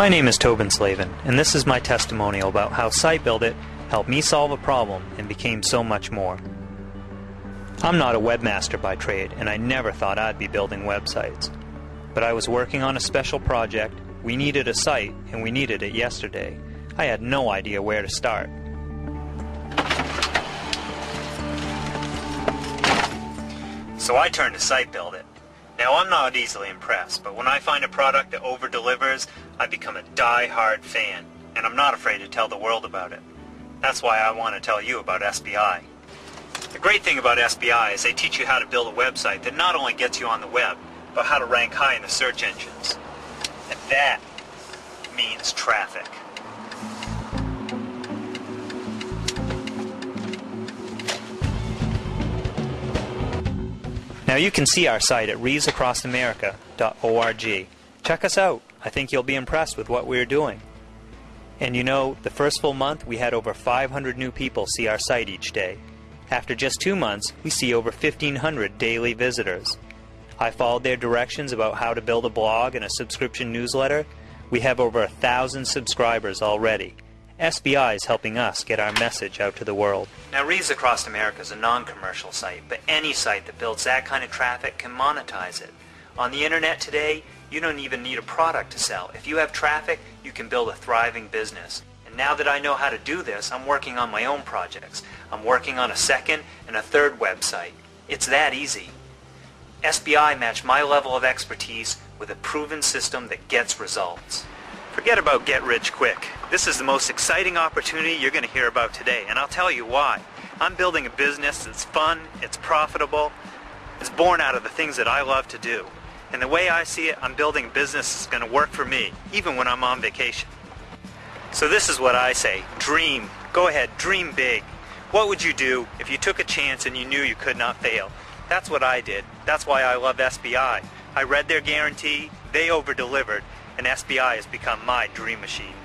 My name is Tobin Slavin, and this is my testimonial about how SiteBuildIt helped me solve a problem and became so much more. I'm not a webmaster by trade, and I never thought I'd be building websites. But I was working on a special project, we needed a site, and we needed it yesterday. I had no idea where to start. So I turned to SiteBuildIt. Now I'm not easily impressed, but when I find a product that over-delivers, I become a die-hard fan, and I'm not afraid to tell the world about it. That's why I want to tell you about SBI. The great thing about SBI is they teach you how to build a website that not only gets you on the web, but how to rank high in the search engines. And that means traffic. Now you can see our site at reesacrossamerica.org. Check us out. I think you'll be impressed with what we're doing. And you know, the first full month we had over 500 new people see our site each day. After just two months, we see over 1,500 daily visitors. I followed their directions about how to build a blog and a subscription newsletter. We have over a thousand subscribers already. SBI is helping us get our message out to the world. Now, Reads Across America is a non-commercial site, but any site that builds that kind of traffic can monetize it. On the internet today, you don't even need a product to sell. If you have traffic, you can build a thriving business. And now that I know how to do this, I'm working on my own projects. I'm working on a second and a third website. It's that easy. SBI matched my level of expertise with a proven system that gets results. Forget about get rich quick. This is the most exciting opportunity you're going to hear about today, and I'll tell you why. I'm building a business that's fun, it's profitable, it's born out of the things that I love to do. And the way I see it, I'm building a business that's going to work for me, even when I'm on vacation. So this is what I say. Dream. Go ahead, dream big. What would you do if you took a chance and you knew you could not fail? That's what I did. That's why I love SBI. I read their guarantee, they over-delivered, and SBI has become my dream machine.